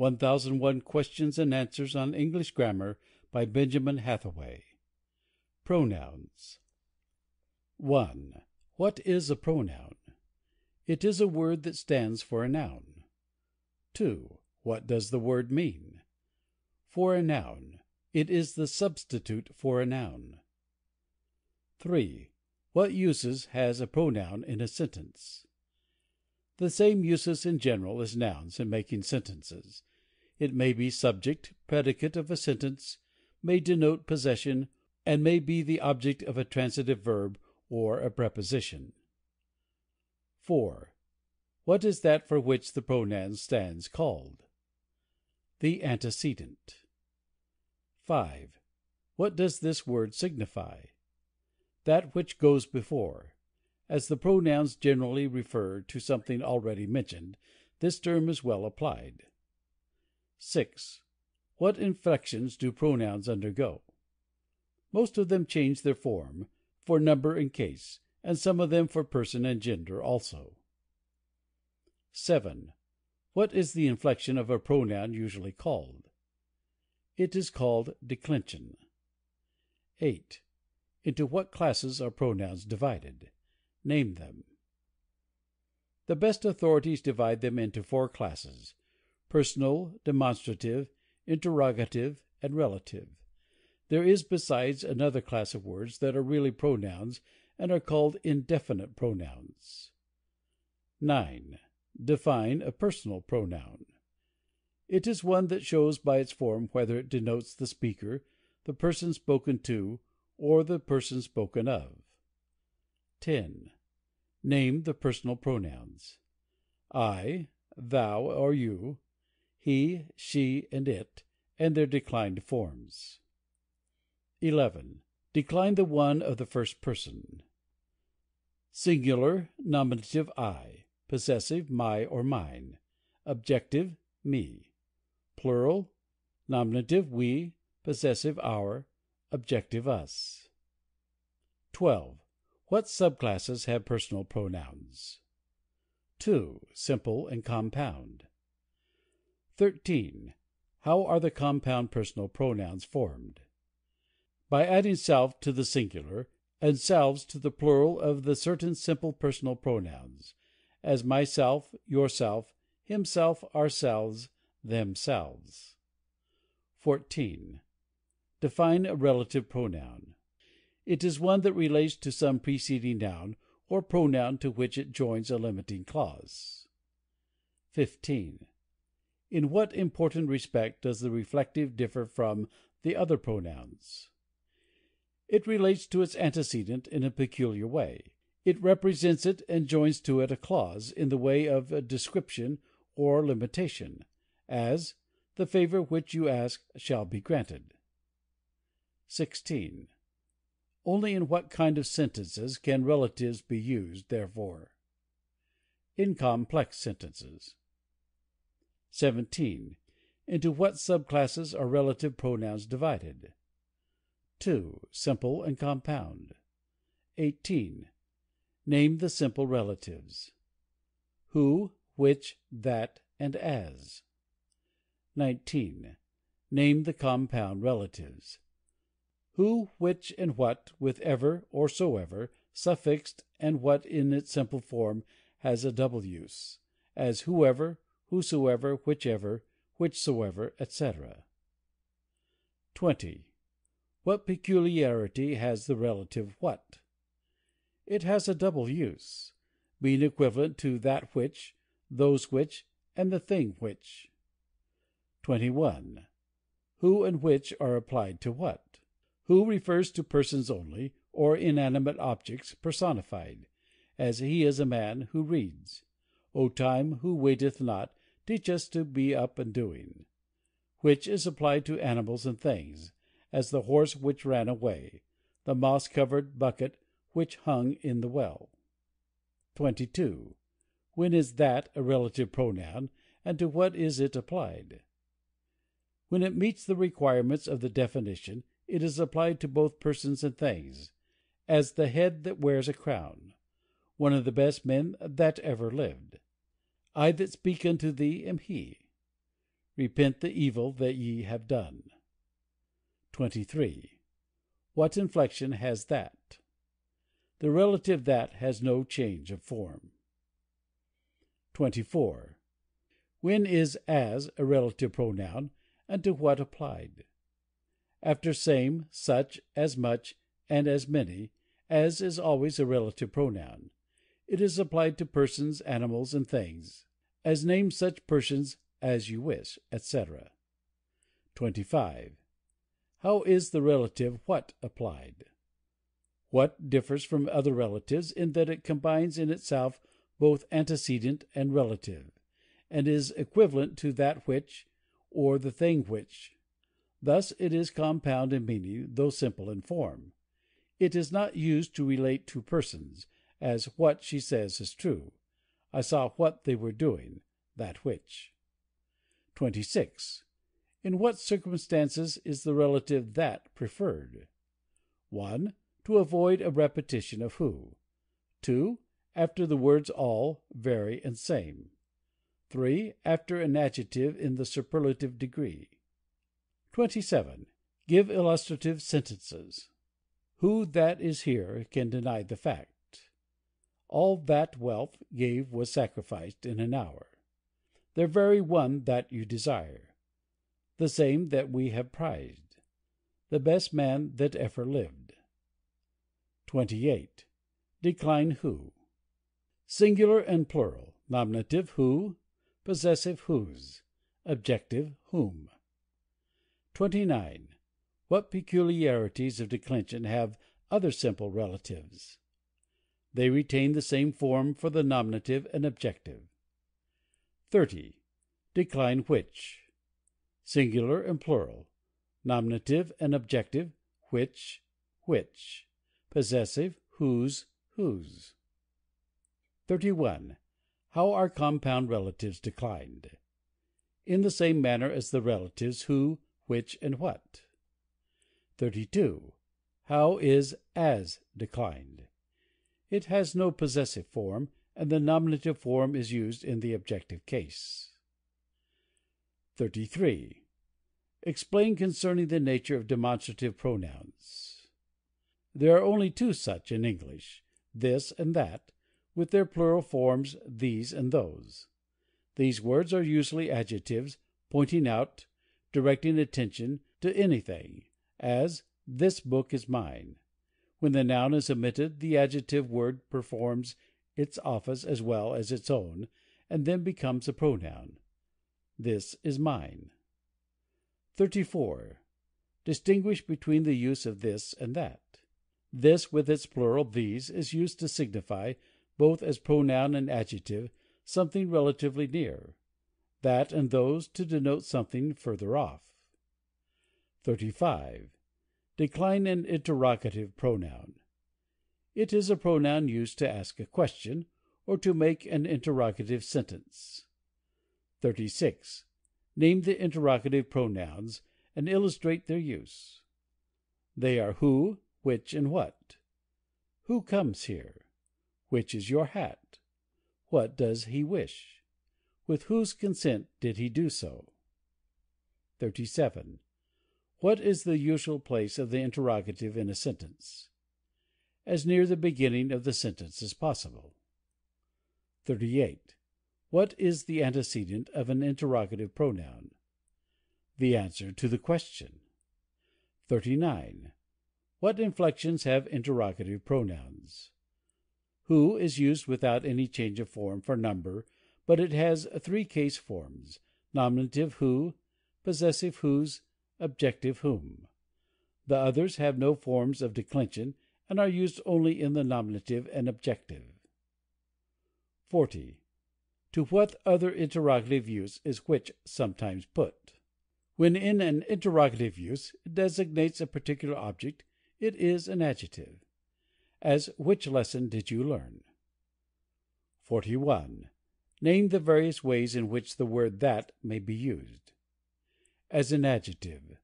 1001 Questions and Answers on English Grammar, by Benjamin Hathaway. Pronouns. 1. What is a pronoun? It is a word that stands for a noun. 2. What does the word mean? For a noun. It is the substitute for a noun. 3. What uses has a pronoun in a sentence? The same uses in general as nouns in making sentences. It may be subject, predicate of a sentence, may denote possession, and may be the object of a transitive verb or a preposition. 4. What is that for which the pronoun stands called? The antecedent. 5. What does this word signify? That which goes before. As the pronouns generally refer to something already mentioned, this term is well applied. 6. What inflections do pronouns undergo? Most of them change their form, for number and case, and some of them for person and gender also. 7. What is the inflection of a pronoun usually called? It is called declension. 8. Into what classes are pronouns divided? Name them. The best authorities divide them into four classes personal, demonstrative, interrogative, and relative. There is, besides, another class of words that are really pronouns and are called indefinite pronouns. 9. Define a personal pronoun. It is one that shows by its form whether it denotes the speaker, the person spoken to, or the person spoken of. 10. Name the personal pronouns. I, thou or you, he, she, and it, and their declined forms. 11. Decline the one of the first person. Singular, nominative I. Possessive my or mine. Objective me. Plural, nominative we. Possessive our. Objective us. 12. What subclasses have personal pronouns? 2. Simple and compound. 13. How are the compound personal pronouns formed? By adding self to the singular, and selves to the plural of the certain simple personal pronouns, as myself, yourself, himself, ourselves, themselves. 14. Define a relative pronoun. It is one that relates to some preceding noun or pronoun to which it joins a limiting clause. 15. In what important respect does the reflective differ from the other pronouns? It relates to its antecedent in a peculiar way. It represents it and joins to it a clause in the way of a description or limitation, as, "The favor which you ask shall be granted." 16. Only in what kind of sentences can relatives be used, therefore? In complex sentences. 17. Into what subclasses are relative pronouns divided? 2. Simple and compound. 18. Name the simple relatives. Who, which, that, and as. 19. Name the compound relatives. Who, which, and what, with ever or soever suffixed, and what in its simple form has a double use; as whoever, whosoever, whichever, whichsoever, etc. 20. What peculiarity has the relative what? It has a double use, being equivalent to that which, those which, and the thing which. 21. Who and which are applied to what? Who refers to persons only, or inanimate objects personified; as, He is a man who reads. O Time, who waiteth not, teach us to be up and doing. Which is applied to animals and things; as the horse which ran away; the moss covered bucket which hung in the well. 22. When is that a relative pronoun, and to what is it applied? When it meets the requirements of the definition, it is applied to both persons and things; as the head that wears a crown; one of the best men that ever lived. I that speak unto thee am he. Repent the evil that ye have done. 23. What inflection has that? The relative that has no change of form. 24. When is as a relative pronoun, and to what applied? After same, such, as much, and as many, as is always a relative pronoun. It is applied to persons, animals, and things; as name such persons as you wish, etc. 25. How is the relative what applied? What differs from other relatives in that it combines in itself both antecedent and relative, and is equivalent to that which, or the thing which. Thus it is compound in meaning, though simple in form. It is not used to relate to persons, as what she says is true. I saw what they were doing, that which. 26. In what circumstances is the relative that preferred? 1. To avoid a repetition of who. 2. After the words all, very, and same. 3. After an adjective in the superlative degree. 27. Give illustrative sentences. Who that is here can deny the fact? All that wealth gave was sacrificed in an hour. The very one that you desire. The same that we have prized. The best man that ever lived. 28. Decline who. Singular and plural. Nominative who. Possessive whose. Objective whom. 29. What peculiarities of declension have other simple relatives? They retain the same form for the nominative and objective. 30. Decline which. Singular and plural. Nominative and objective which, which. Possessive whose, whose. 31. How are compound relatives declined? In the same manner as the relatives who, which, and what. 32. How is as declined? It has no possessive form, and the nominative form is used in the objective case. 33. Explain concerning the nature of demonstrative pronouns. There are only two such in English, this and that, with their plural forms these and those. These words are usually adjectives, pointing out, directing attention to anything; as, "This book is mine." When the noun is omitted, the adjective word performs its office as well as its own, and then becomes a pronoun. This is mine. 34. Distinguish between the use of this and that. This, with its plural these, is used to signify both as pronoun and adjective, something relatively near; that and those to denote something further off. 35. Decline an interrogative pronoun. It is a pronoun used to ask a question, or to make an interrogative sentence. 36. Name the interrogative pronouns, and illustrate their use. They are who, which, and what. Who comes here? Which is your hat? What does he wish? With whose consent did he do so? 37. What is the usual place of the interrogative in a sentence? As near the beginning of the sentence as possible. 38. What is the antecedent of an interrogative pronoun? The answer to the question. 39. What inflections have interrogative pronouns? Who is used without any change of form for number, but it has three case forms, nominative who, possessive whose, objective whom. The others have no forms of declension, and are used only in the nominative and objective. 40. To what other interrogative use is which sometimes put? When in an interrogative use it designates a particular object, it is an adjective as which lesson did you learn? 41. Name the various ways in which the word that may be used. As an adjective.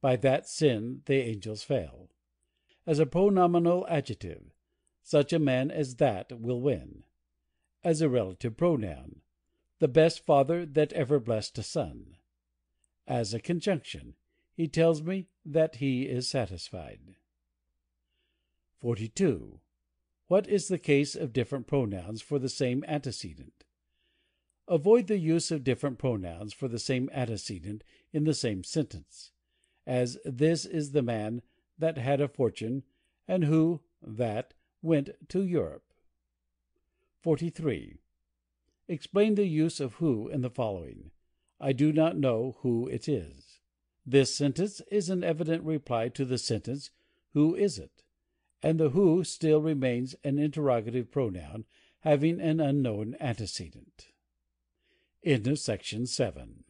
By that sin the angels fell. As a pronominal adjective. Such a man as that will win. As a relative pronoun. The best father that ever blessed a son. As a conjunction, he tells me that he is satisfied. 42. What is the case of different pronouns for the same antecedent? Avoid the use of different pronouns for the same antecedent in the same sentence; as, This is the man that had a fortune, and who (that) went to Europe. 43. Explain the use of who in the following: "I do not know who it is." This sentence is an evident reply to the sentence, "Who is it?" and the who still remains an interrogative pronoun, having an unknown antecedent. End of section 8.